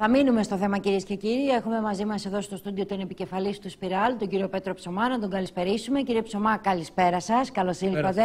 Θα μείνουμε στο θέμα κυρίες και κύριοι. Έχουμε μαζί μας εδώ στο στούντιο τον επικεφαλής του Σπιράλ, τον κύριο Πέτρο Ψωμά, να τον καλησπερίσουμε. Κύριε Ψωμά, καλησπέρα σας. Καλώς ήρθατε.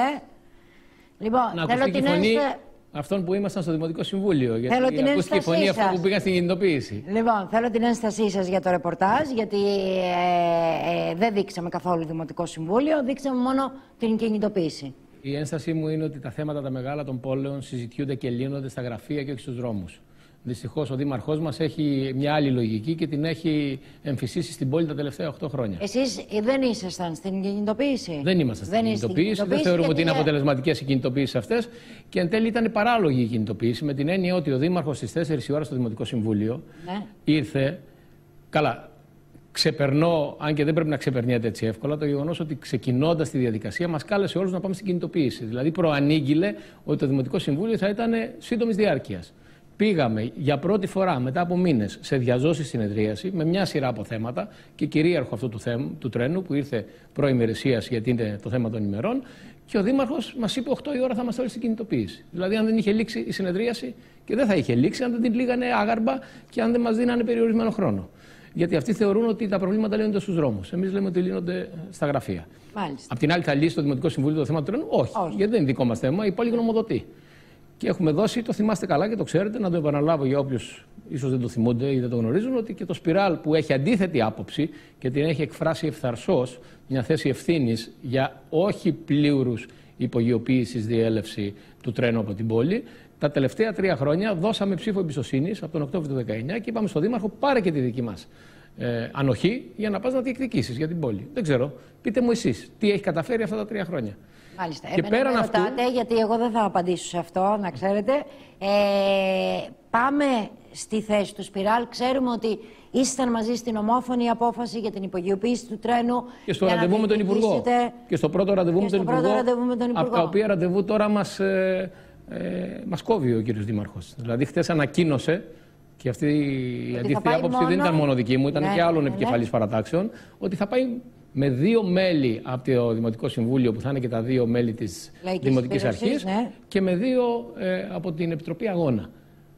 Λοιπόν, να θέλω την φωνή ένσταση. αυτών που ήμασταν στο Δημοτικό Συμβούλιο. Γιατί Θέλω την ακούστηκε η φωνή ένστασή αυτών σας. που πήγαν στην κινητοποίηση. Λοιπόν, θέλω την ένστασή σας για το ρεπορτάζ, γιατί ε, ε, δεν δείξαμε καθόλου Δημοτικό Συμβούλιο, δείξαμε μόνο την κινητοποίηση. Η ένστασή μου είναι ότι τα θέματα τα μεγάλα των πόλεων συζητιούνται και λύνονται στα γραφεία και όχι στους δρόμους. Δυστυχώς ο Δήμαρχός μας έχει μια άλλη λογική και την έχει εμφυσίσει στην πόλη τα τελευταία 8 χρόνια. Εσείς δεν ήσασταν στην κινητοποίηση; Δεν είμαστε στην Δεν είστε στην κινητοποίηση, δεν κινητοποίηση θεωρούμε ότι είναι γιατί, ε, αποτελεσματικές οι κινητοποιήσει αυτές. Και εν τέλει ήταν παράλογη η κινητοποίηση με την έννοια ότι ο Δήμαρχος στις 4 η ώρα στο Δημοτικό Συμβούλιο Ναι. ήρθε. Καλά, ξεπερνώ, αν και δεν πρέπει να ξεπερνιέται έτσι εύκολα, το γεγονός ότι ξεκινώντας τη διαδικασία μας κάλεσε όλους να πάμε στην κινητοποίηση. Δηλαδή προανήγγειλε ότι το Δημοτικό Συμβούλιο θα ήταν σύντομης διάρκειας. Πήγαμε για πρώτη φορά μετά από μήνες σε διαζώσεις συνεδρίαση με μια σειρά από θέματα και κυρίαρχο αυτού του, θέμ, του τρένου που ήρθε προημερησίας γιατί είναι το θέμα των ημερών. Και ο Δήμαρχος μας είπε 8 η ώρα θα είμαστε όλοι στην κινητοποίηση. Δηλαδή, αν δεν είχε λήξει η συνεδρίαση και δεν θα είχε λήξει, αν δεν την λύγανε άγαρμπα και αν δεν μας δίνανε περιορισμένο χρόνο. Γιατί αυτοί θεωρούν ότι τα προβλήματα λύνονται στους δρόμους. Εμείς λέμε ότι λύνονται στα γραφεία. Μάλιστα. Απ' την άλλη, θα λύσει το Δημοτικό Συμβούλιο το θέμα του τρένου; Όχι, Όχι. γιατί δεν είναι δικό μας θέμα. Η πόλη γνωμοδοτεί. Και έχουμε δώσει, το θυμάστε καλά και το ξέρετε, να το επαναλάβω για όποιους ίσως δεν το θυμούνται ή δεν το γνωρίζουν, ότι και το Σπιράλ που έχει αντίθετη άποψη και την έχει εκφράσει ευθαρσώ μια θέση ευθύνης για όχι πλήρους υπογειοποίησης διέλευση του τρένου από την πόλη. Τα τελευταία τρία χρόνια δώσαμε ψήφο εμπιστοσύνης από τον Οκτώβριο του 2019 και είπαμε στον Δήμαρχο πάρε και τη δική μας ε, ανοχή για να πας να διεκδικήσεις για την πόλη. Δεν ξέρω. Πείτε μου εσείς τι έχει καταφέρει αυτά τα τρία χρόνια; Μάλιστα. Και Εμένα πέραν με αυτού- ρωτάτε, γιατί εγώ δεν θα απαντήσω σε αυτό, να ξέρετε. Ε, πάμε στη θέση του Σπιράλ. Ξέρουμε ότι ήσασταν μαζί στην ομόφωνη απόφαση για την υπογειοποίηση του τρένου. Και στο για να ραντεβού με τον Υπουργό. διεκδικήσετε- Και στο πρώτο ραντεβού Και με τον στο πρώτο Υπουργό. ραντεβού με τον Από τα Υπουργό. οποία ραντεβού τώρα μας ε, ε, μας κόβει ο κύριος Δήμαρχος. Δηλαδή, χθες ανακοίνωσε και αυτή η θα αντίθετη πάει άποψη δεν μόνο- ήταν μόνο δική μου, ήταν Ναι, και άλλων ναι, επικεφαλής ναι. παρατάξεων, ότι θα πάει με δύο μέλη από το Δημοτικό Συμβούλιο, που θα είναι και τα δύο μέλη της Λαϊκής Δημοτικής Υπηρεσίας, Αρχής, ναι. και με δύο ε, από την Επιτροπή Αγώνα.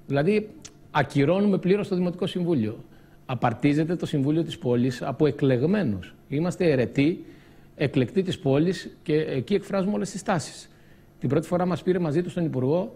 Δηλαδή, ακυρώνουμε πλήρως το Δημοτικό Συμβούλιο. Απαρτίζεται το Συμβούλιο της Πόλης από εκλεγμένους. Είμαστε αιρετοί, εκλεκτοί της πόλης και εκεί εκφράζουμε όλες τις τάσεις. Την πρώτη φορά μας πήρε μαζί του τον Υπουργό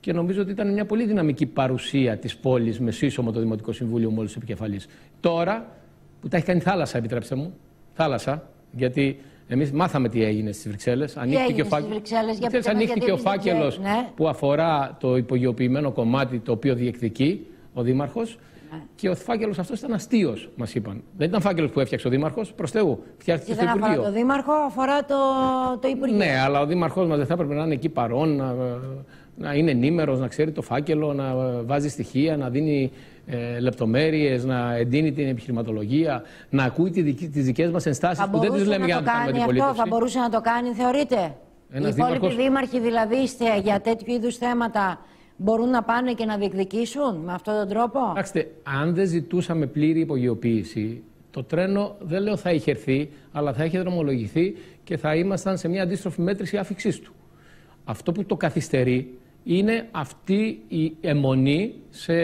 και νομίζω ότι ήταν μια πολύ δυναμική παρουσία της πόλης με σύσσωμο το Δημοτικό Συμβούλιο με όλου του επικεφαλεί. Τώρα που τα έχει κάνει θάλασσα, επιτρέψτε μου, θάλασσα, γιατί εμείς μάθαμε τι έγινε στις Βρυξέλλες. έγινε στις Βρυξέλλες, για πείτε μας, ανοίχθηκε γιατί ο εμείς δεν φάκελος ξέρουμε, ναι. που αφορά το υπογειοποιημένο κομμάτι το οποίο διεκδικεί ο Δήμαρχος. Ναι. Και ο φάκελος αυτός ήταν αστείος, μας είπαν. Δεν ήταν φάκελος που έφτιαξε ο Δήμαρχος, προς Θεού. Και Φτιάχτηκε στο δεν αφορά Υπουργείο. το Δήμαρχο, αφορά το, το Υπουργείο. Ναι, αλλά ο Δήμαρχός μας δεν θα έπρεπε να είναι εκεί παρόν, να, να είναι ενήμερος, να ξέρει το φάκελο, να βάζει στοιχεία, να δίνει ε, λεπτομέρειες, να εντείνει την επιχειρηματολογία, να ακούει τις δικές μας ενστάσεις Θα που δεν τις μπορούσε λέμε για να να το το κάνουμε κάνει αυτό, αντιπολίτευση. θα μπορούσε να το κάνει, θεωρείτε; Ένας Οι υπόλοιποι δήμαρχος- δήμαρχοι δηλαδή είστε για τέτοιου είδους θέματα μπορούν να πάνε και να διεκδικήσουν με αυτόν τον τρόπο; Κοιτάξτε, αν δεν ζητούσαμε πλήρη υπογειοποίηση, το τρένο δεν λέω θα είχε έρθει, αλλά θα είχε δρομολογηθεί και θα ήμασταν σε μια αντίστροφη μέτρηση άφηξής του. Αυτό που το καθυστερεί είναι αυτή η αιμονή σε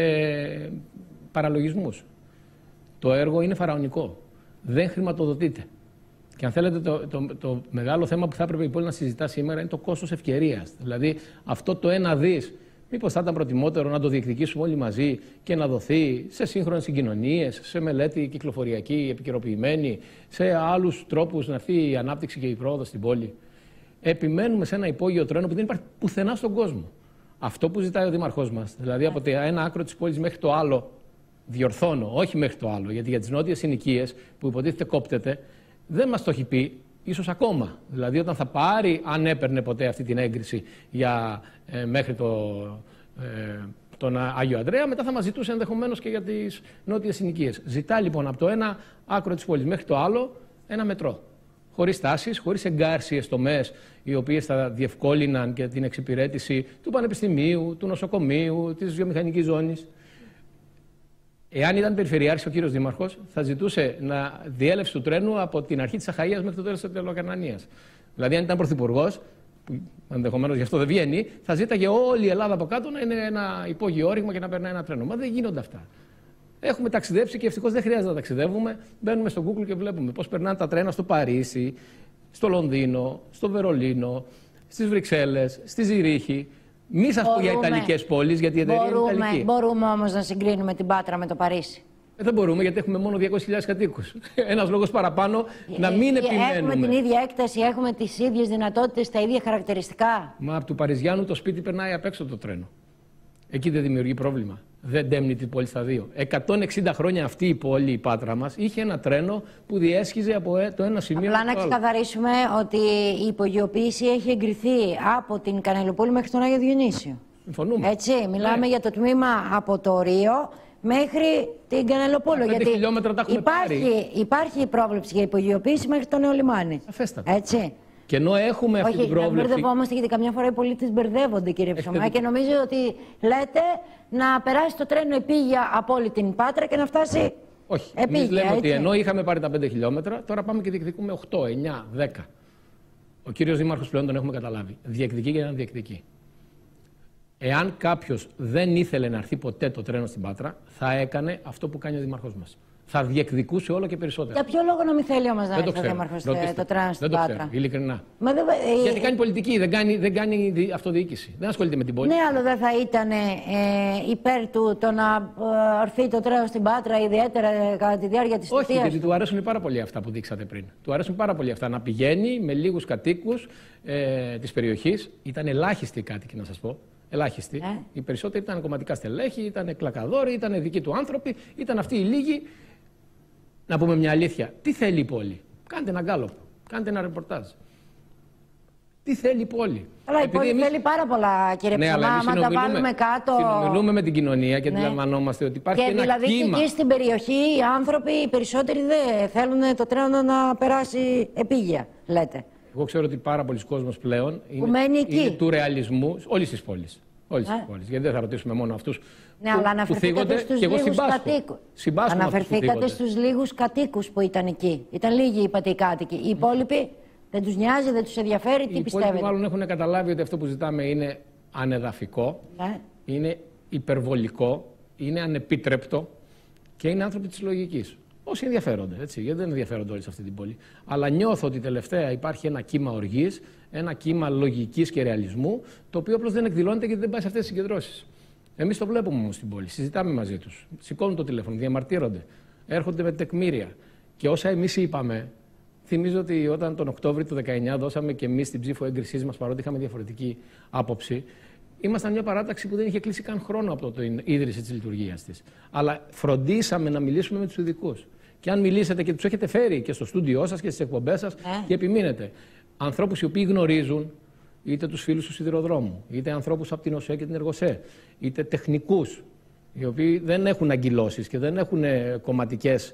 παραλογισμούς. Το έργο είναι φαραωνικό. Δεν χρηματοδοτείται. Και αν θέλετε, το, το, το μεγάλο θέμα που θα έπρεπε η πόλη να συζητά σήμερα είναι το κόστος ευκαιρίας. Δηλαδή, αυτό το ένα δις, μήπως θα ήταν προτιμότερο να το διεκδικήσουμε όλοι μαζί και να δοθεί σε σύγχρονες συγκοινωνίες, σε μελέτη κυκλοφοριακή, επικαιροποιημένη, σε άλλους τρόπους να έρθει η ανάπτυξη και η πρόοδος στην πόλη. Επιμένουμε σε ένα υπόγειο τρένο που δεν υπάρχει πουθενά στον κόσμο. Αυτό που ζητάει ο Δήμαρχός μας, δηλαδή από το ένα άκρο της πόλης μέχρι το άλλο, διορθώνω, όχι μέχρι το άλλο, γιατί για τις νότιες συνοικίες που υποτίθεται κόπτεται, δεν μας το έχει πει, ίσως ακόμα. Δηλαδή όταν θα πάρει, αν έπαιρνε ποτέ αυτή την έγκριση για, ε, μέχρι το, ε, τον Άγιο Ανδρέα, μετά θα μας ζητούσε ενδεχομένως και για τις νότιες συνοικίες. Ζητά λοιπόν από το ένα άκρο της πόλης μέχρι το άλλο ένα μετρό. Χωρίς τάσεις, χωρίς εγκάρσιες τομές, οι οποίες θα διευκόλυναν και την εξυπηρέτηση του πανεπιστημίου, του νοσοκομείου, της βιομηχανικής ζώνης. Εάν ήταν περιφερειάρχης ο κύριος Δήμαρχος, θα ζητούσε να διέλευση του τρένου από την αρχή της Αχαία μέχρι το τέλος της Τελοκαρνανίας. Δηλαδή, αν ήταν πρωθυπουργός, που ενδεχομένως γι' αυτό δεν βγαίνει, θα ζήταγε όλη η Ελλάδα από κάτω να είναι ένα υπόγειο όριγμα και να περνάει ένα τρένο. Μα δεν γίνονται αυτά. Έχουμε ταξιδέψει και ευτυχώς δεν χρειάζεται να ταξιδεύουμε. Μπαίνουμε στο Google και βλέπουμε πώς περνάνε τα τρένα στο Παρίσι, στο Λονδίνο, στο Βερολίνο, στις Βρυξέλλες, στη Ζηρίχη. Μη σας πω για Ιταλικές πόλεις, γιατί η εταιρεία μπορούμε, είναι Ιταλική. Μπορούμε όμως να συγκρίνουμε την Πάτρα με το Παρίσι. Ε, δεν μπορούμε γιατί έχουμε μόνο 200.000 κατοίκους. Ένας λόγος παραπάνω να μην Ε, επιμένουμε. Έχουμε την ίδια έκταση, έχουμε τις ίδιες δυνατότητες, τα ίδια χαρακτηριστικά. Μα από του Παριζιάνου το σπίτι περνάει απ' έξω το τρένο. Εκεί δεν δημιουργεί πρόβλημα. Δεν τέμνει την πόλη στα δύο. 160 χρόνια αυτή η πόλη, η Πάτρα μας, είχε ένα τρένο που διέσχιζε από ε- το ένα σημείο Απλά να στο άλλο. ξεκαθαρίσουμε ότι η υπογειοποίηση έχει εγκριθεί από την Κανελοπούλη μέχρι τον Άγιο Διονύσιο. Συμφωνούμε. Έτσι, μιλάμε Ναι. για το τμήμα από το Ρίο μέχρι την Κανελοπούλου. Τα πέντε χιλιόμετρα τα έχουμε υπάρχει, υπάρχει η πρόβλεψη για υπογειοποίηση μέχρι το νέο λιμάνι. Σαφέστατα. Έτσι. Και ενώ έχουμε αυτή Όχι, την να πρόβλεψη. μπερδευόμαστε γιατί καμιά φορά οι πολίτες μπερδεύονται, κύριε Ψωμά, και νομίζω ότι λέτε να περάσει το τρένο επίγεια από όλη την Πάτρα και να φτάσει. Όχι. Εμείς επίγεια, λέμε ότι έτσι. ενώ είχαμε πάρει τα 5 χιλιόμετρα, τώρα πάμε και διεκδικούμε 8, 9, 10. Ο κύριος Δήμαρχος πλέον τον έχουμε καταλάβει. Διεκδικεί για να διεκδικεί. Εάν κάποιος δεν ήθελε να έρθει ποτέ το τρένο στην Πάτρα, θα έκανε αυτό που κάνει ο Δήμαρχός μας. Θα διεκδικούσε όλο και περισσότερο. Για ποιο λόγο να μην θέλει όμως να Δεν έρθει το ο ξέρω. Δήμαρχο Ρωτήστε. το τρένο στην Δεν το ξέρω, Πάτρα; ειλικρινά. Μα δεν, ε, Γιατί κάνει πολιτική, δεν κάνει, δεν κάνει δι- αυτοδιοίκηση. Δεν ασχολείται με την πόλη. Ναι, αλλά δεν θα ήταν ε, υπέρ του το να ε, έρθει το τρένο στην Πάτρα, ιδιαίτερα ε, κατά τη διάρκεια της Όχι, θητείας; γιατί του. του αρέσουν πάρα πολύ αυτά που δείξατε πριν. Του αρέσουν πάρα πολύ αυτά. Να πηγαίνει με λίγους κατοίκους ε, της περιοχής. Ήταν ελάχιστοι οι κάτοικοι, να σας πω. Ελάχιστοι. Ε. Οι περισσότεροι ήταν κομματικά στελέχη, ήταν κλακαδόροι, ήταν δικοί του άνθρωποι, ήταν αυτοί οι λίγοι. Να πούμε μια αλήθεια. Τι θέλει η πόλη; Κάντε ένα γκάλωπ. Κάντε ένα ρεπορτάζ. Τι θέλει η πόλη; Αλλά η Επειδή πόλη εμείς- θέλει πάρα πολλά, κύριε Ναι, αλλά Ψωμά, εμείς άμα τα συνομιλούμε, βάλουμε κάτω. συνομιλούμε με την κοινωνία και Ναι. αντιλαμβανόμαστε ότι υπάρχει Και ένα δηλαδή και κύμα. εκεί στην περιοχή οι άνθρωποι οι περισσότεροι δεν θέλουν το τρένο να περάσει επίγεια, λέτε. Εγώ ξέρω ότι πάρα πολλοί κόσμος πλέον είναι, μένει εκεί. είναι του ρεαλισμού όλης της πόλης. Όλη Ναι. τη πόλη. Γιατί δεν θα ρωτήσουμε μόνο αυτούς Ναι, που, αλλά που αναφερθήκατε θίγονται στους και εγώ λίγους συμπάσχω. κατοίκους. Συμπάσχω με αυτούς που Αναφερθήκατε θίγονται. στους λίγους κατοίκους που ήταν εκεί. Ήταν λίγοι είπατε οι κάτοικοι. Οι υπόλοιποι δεν τους νοιάζει, δεν τους ενδιαφέρει, τι Οι υπόλοιποι πιστεύετε; μάλλον έχουν καταλάβει ότι αυτό που ζητάμε είναι ανεδαφικό, Ναι. είναι υπερβολικό, είναι ανεπίτρεπτο και είναι άνθρωποι της λογικής. Όσοι ενδιαφέρονται, έτσι, γιατί δεν ενδιαφέρονται όλοι σε αυτή την πόλη. Αλλά νιώθω ότι τελευταία υπάρχει ένα κύμα οργής, ένα κύμα λογικής και ρεαλισμού, το οποίο απλώς δεν εκδηλώνεται γιατί δεν πάει σε αυτές τις συγκεντρώσεις. Εμείς το βλέπουμε όμως στην πόλη, συζητάμε μαζί τους. Σηκώνουν το τηλέφωνο, διαμαρτύρονται, έρχονται με τεκμήρια. Και όσα εμείς είπαμε, θυμίζω ότι όταν τον Οκτώβριο του 19 δώσαμε και εμείς την ψήφο έγκρισής μας, παρότι είχαμε διαφορετική άποψη, ήμασταν μια παράταξη που δεν είχε κλείσει καν χρόνο από την ίδρυση της λειτουργίας της. Αλλά φροντίσαμε να μιλήσουμε με τους ειδικούς. Και αν μιλήσετε και τους έχετε φέρει και στο στούντιό σας και στις εκπομπές σας και επιμείνετε. Ανθρώπους οι οποίοι γνωρίζουν είτε τους φίλους του σιδηροδρόμου, είτε ανθρώπους από την ΟΣΕ και την ΕΡΓΟΣΕ, είτε τεχνικούς, οι οποίοι δεν έχουν αγκυλώσει και δεν έχουν κομματικές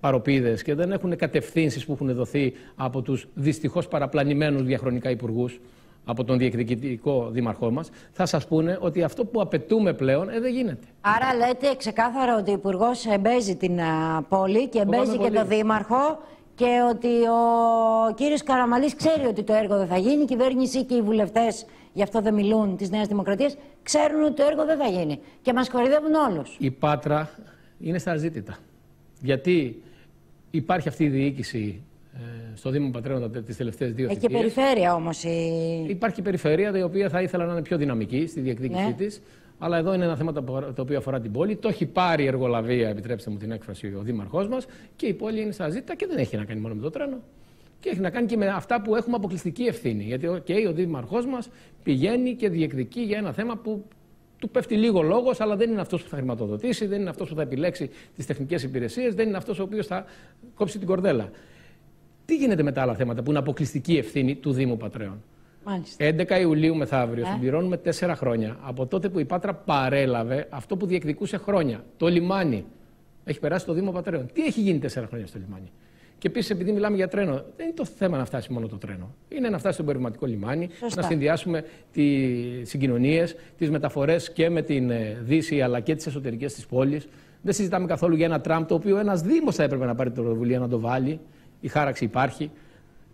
παροπίδες και δεν έχουν κατευθύνσεις που έχουν δοθεί από τους δυστυχώς παραπλανημένους διαχρονικά υπουργούς, από τον διεκδικητικό δήμαρχό μας, θα σας πούνε ότι αυτό που απαιτούμε πλέον ε, δεν γίνεται. Άρα λέτε ξεκάθαρα ότι ο Υπουργός εμπέζει την α, πόλη και εμπέζει και πολύ. το Δήμαρχο και ότι ο κύριος Καραμαλής ξέρει ότι το έργο δεν θα γίνει, η κυβέρνηση και οι βουλευτές, γι' αυτό δεν μιλούν της Νέας Δημοκρατίας, ξέρουν ότι το έργο δεν θα γίνει και μας κορυδεύουν όλους. Η Πάτρα είναι στα ζήτητα. Γιατί υπάρχει αυτή η διοίκηση ε, στο Δήμο Πατρέων τις τελευταίες δύο Έχει και θητείες. περιφέρεια όμως η... Υπάρχει περιφέρεια η οποία θα ήθελα να είναι πιο δυναμική στη διεκδίκησή Ναι. της. Αλλά εδώ είναι ένα θέμα το το οποίο αφορά την πόλη. Το έχει πάρει η εργολαβία, επιτρέψτε μου την έκφραση, ο Δήμαρχός μας και η πόλη είναι στα ζήτητα και δεν έχει να κάνει μόνο με το τρένο. Και έχει να κάνει και με αυτά που έχουμε αποκλειστική ευθύνη. Γιατί ο, και ο Δήμαρχός μας πηγαίνει και διεκδικεί για ένα θέμα που του πέφτει λίγο λόγος, αλλά δεν είναι αυτός που θα χρηματοδοτήσει, δεν είναι αυτός που θα επιλέξει τις τεχνικές υπηρεσίες, δεν είναι αυτός ο οποίος θα κόψει την κορδέλα. Τι γίνεται με τα άλλα θέματα που είναι αποκλειστική ευθύνη του Δήμου Πατρέων; Μάλιστα. 11 Ιουλίου μεθαύριο Ε. συμπληρώνουμε τέσσερα χρόνια από τότε που η Πάτρα παρέλαβε αυτό που διεκδικούσε χρόνια. Το λιμάνι. Έχει περάσει το Δήμο Πατρέων. Τι έχει γίνει τέσσερα χρόνια στο λιμάνι; Και επίσης, επειδή μιλάμε για τρένο, δεν είναι το θέμα να φτάσει μόνο το τρένο. Είναι να φτάσει στο εμπορευματικό λιμάνι, Σωστά. να συνδυάσουμε τι συγκοινωνίες, τις μεταφορές και με την ε, Δύση αλλά και τις εσωτερικές της πόλη. Δεν συζητάμε καθόλου για ένα τραμ το οποίο ένας Δήμος θα έπρεπε να πάρει την πρωτοβουλία να το βάλει. Η χάραξη υπάρχει.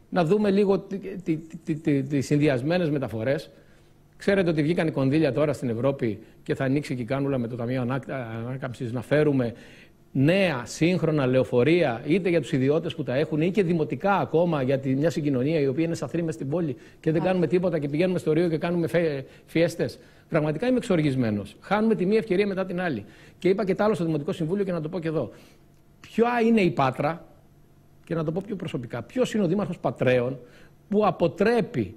Να δούμε λίγο τι, τι, τι, τι συνδυασμένες μεταφορές. Ξέρετε ότι βγήκαν οι κονδύλια τώρα στην Ευρώπη και θα ανοίξει και η κάνουλα με το Ταμείο Ανάκαμψης να φέρουμε νέα, σύγχρονα λεωφορεία, είτε για τους ιδιώτες που τα έχουν, ή και δημοτικά ακόμα για τη, μια συγκοινωνία η οποία είναι σαθρή με στην πόλη και δεν κάνουμε τίποτα και πηγαίνουμε στο Ρίο και κάνουμε φιέστες. Πραγματικά είμαι εξοργισμένος. Χάνουμε τη μία ευκαιρία μετά την άλλη. Και είπα και τα άλλο στο Δημοτικό Συμβούλιο και να το πω και εδώ. Ποια είναι η Πάτρα, και να το πω πιο προσωπικά, ποιος είναι ο Δήμαρχος Πατρέων που αποτρέπει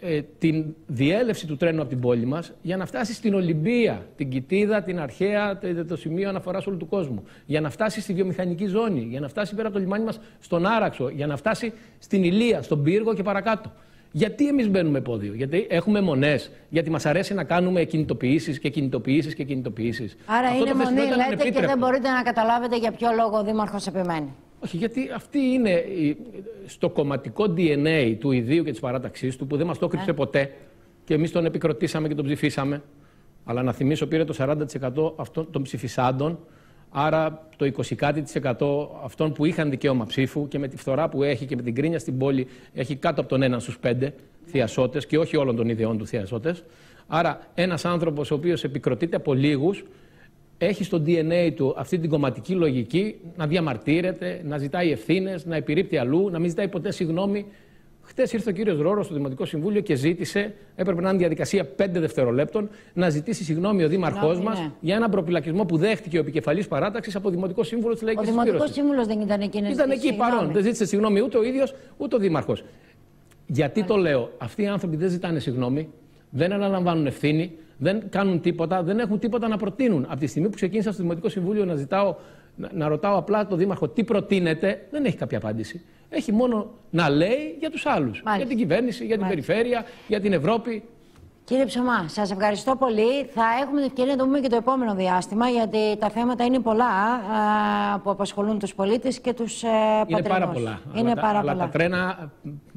ε, την διέλευση του τρένου από την πόλη μας για να φτάσει στην Ολυμπία, την Κιτίδα, την Αρχαία, το, το σημείο αναφοράς όλου του κόσμου. Για να φτάσει στη βιομηχανική ζώνη, για να φτάσει πέρα από το λιμάνι μας στον Άραξο, για να φτάσει στην Ηλία, στον Πύργο και παρακάτω. Γιατί εμείς μπαίνουμε πόδιο, Γιατί έχουμε μονές, Γιατί μας αρέσει να κάνουμε κινητοποιήσεις και κινητοποιήσεις και κινητοποιήσεις. Άρα Αυτό είναι μονή, λέτε, και δεν μπορείτε να καταλάβετε για ποιο λόγο ο Δήμαρχος επιμένει. Όχι, γιατί αυτή είναι στο κομματικό DNA του ιδίου και της παράταξής του που δεν μας το έκρυψε ναι. ποτέ και εμείς τον επικροτήσαμε και τον ψηφίσαμε. Αλλά να θυμίσω πήρε το 40% αυτών των ψηφισάντων, άρα το 20% αυτών που είχαν δικαίωμα ψήφου και με τη φθορά που έχει και με την κρίνια στην πόλη έχει κάτω από τον έναν στους πέντε θειασότες και όχι όλων των ιδεών του θειασότες. Άρα ένας άνθρωπος ο οποίος επικροτείται από λίγους έχει στο DNA του αυτή την κομματική λογική να διαμαρτύρεται, να ζητάει ευθύνες, να επιρρύπτει αλλού, να μην ζητάει ποτέ συγγνώμη. Χθε ήρθε ο κύριος Ρόρος στο Δημοτικό Συμβούλιο και ζήτησε, έπρεπε να είναι διαδικασία 5 δευτερολέπτων, να ζητήσει συγγνώμη ο Δήμαρχός μας ναι. για έναν προπυλακισμό που δέχτηκε ο επικεφαλής παράταξης από Δημοτικό Σύμβουλο της Λαϊκής Συνέλευση. Ο Δημοτικός Σύμβουλος δεν ήταν εκεί Ήταν εκεί παρόν. Δεν ζήτησε συγγνώμη ούτε ο ίδιος ούτε ο Δήμαρχος. Γιατί το λέω, αυτοί οι άνθρωποι δεν ζητάνε συγγνώμη, δεν αναλαμβάνουν ευθύνη, δεν κάνουν τίποτα, δεν έχουν τίποτα να προτείνουν. Από τη στιγμή που ξεκίνησα στο Δημοτικό Συμβούλιο να, ζητάω, να, να ρωτάω απλά τον Δήμαρχο τι προτείνεται, δεν έχει κάποια απάντηση. Έχει μόνο να λέει για τους άλλους. Για την κυβέρνηση, για την περιφέρεια, για την Ευρώπη. Κύριε Ψωμά, σας ευχαριστώ πολύ. Θα έχουμε την ευκαιρία να το πούμε και το επόμενο διάστημα, γιατί τα θέματα είναι πολλά α, που απασχολούν τους πολίτες και τους ε, Είναι πάρα πολλά. Είναι αλλά, πάρα αλλά πολλά. τα τρένα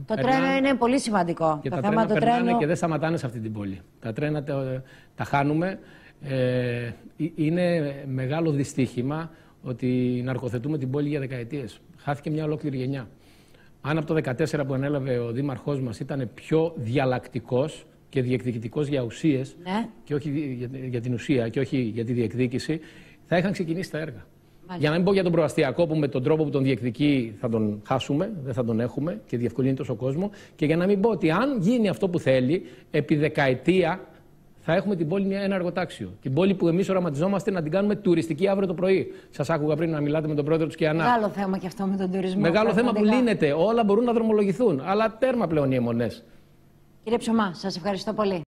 Το τρένο είναι πολύ σημαντικό. Και το τα θέμα τρένα του τρένου... και δεν σταματάνε σε αυτή την πόλη. Τα τρένα τα, τα χάνουμε. Ε, είναι μεγάλο δυστύχημα ότι ναρκοθετούμε την πόλη για δεκαετίες. Χάθηκε μια ολόκληρη γενιά. Αν από το 2014 που ανέλαβε ο δήμαρχός μας ήταν πιο διαλλακτικός, και διεκδικητικός για ουσίες ναι. και όχι για, για, την ουσία και όχι για τη διεκδίκηση, θα είχαν ξεκινήσει τα έργα. Για να μην πω για τον προαστιακό που με τον τρόπο που τον διεκδικεί θα τον χάσουμε, δεν θα τον έχουμε και διευκολύνει τόσο κόσμο. Και για να μην πω ότι αν γίνει αυτό που θέλει, επί δεκαετία θα έχουμε την πόλη μια, ένα εργοτάξιο. Την πόλη που εμείς οραματιζόμαστε να την κάνουμε τουριστική αύριο το πρωί. Σας άκουγα πριν να μιλάτε με τον πρόεδρο του Κιανά. Μεγάλο θέμα και αυτό με τον τουρισμό. Μεγάλο θέμα που λύνεται. Όλα μπορούν να δρομολογηθούν. Αλλά τέρμα πλέον οι αιμονές. Κύριε Ψωμά, σας ευχαριστώ πολύ.